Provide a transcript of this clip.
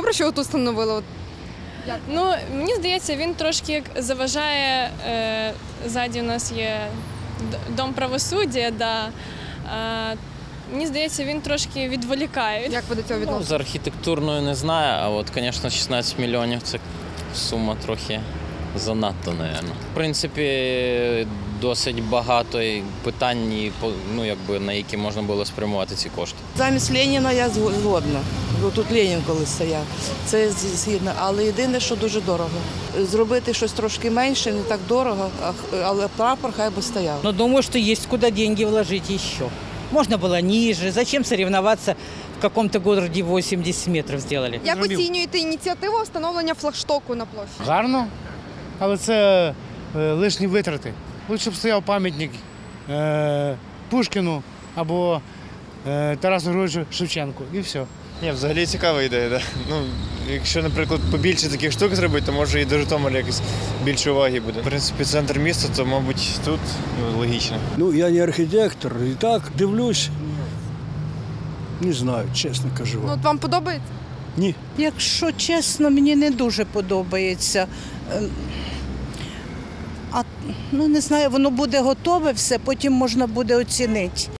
Добре, що тут встановили. Ну, мені здається, він трошки як заважає. Е, ззаді у нас є дом правосуддя, да. Е, мені здається, він трошки відволікає. Як ви до цього Ну, відноситесь? з архітектурною не знаю, а от, звісно, 16 мільйонів це сума трохи занадто, напевно. В принципі, досить багато питань, ну, якби, на які можна було спрямувати ці кошти. Замість Леніна я згодна. Бо тут Ленін колись стояв. Це згідно. Але єдине, що дуже дорого. Зробити щось трошки менше, не так дорого, а але прапор хай би стояв. Но думаю, что есть куда деньги вложить еще. Можно было ниже. Зачем соревноваться в каком-то городе 80 метров сделали? Як оцінюєте ініціативу встановлення флагштоку на площі? Гарно, але це лишні витрати. Лучше б стояв пам'ятник е, Пушкіну або е, Тарасу Григоровичу Шевченку. І все. Ні, взагалі цікава ідея, да. Ну, якщо, наприклад, побільше таких штук зробити, то може і до Житомира якось більше уваги буде. В принципі, центр міста, то, мабуть, тут ну, логічно. Ну, я не архітектор, і так дивлюсь. Не знаю, чесно кажу. Ну от вам подобається? Ні. Якщо чесно, мені не дуже подобається. А ну не знаю, воно буде готове все, потім можна буде оцінити.